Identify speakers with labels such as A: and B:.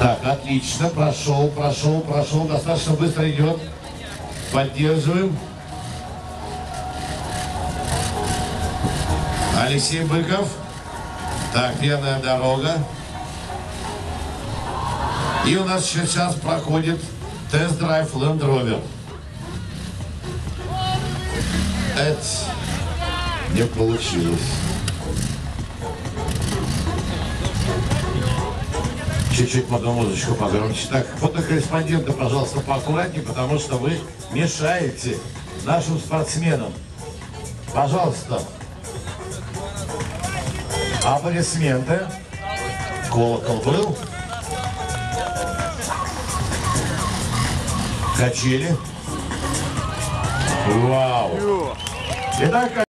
A: Так, отлично, прошел, прошел, прошел, достаточно быстро идет. Поддерживаем. Алексей Быков. Так, пьяная дорога. И у нас сейчас проходит тест-драйв Land Rover. Это не получилось. Чуть-чуть можно музычку погромче. Так, фотокорреспонденты, пожалуйста, поаккуратнее, потому что вы мешаете нашим спортсменам. Пожалуйста. Аплодисменты. Колокол был. Качели. Вау. Итак,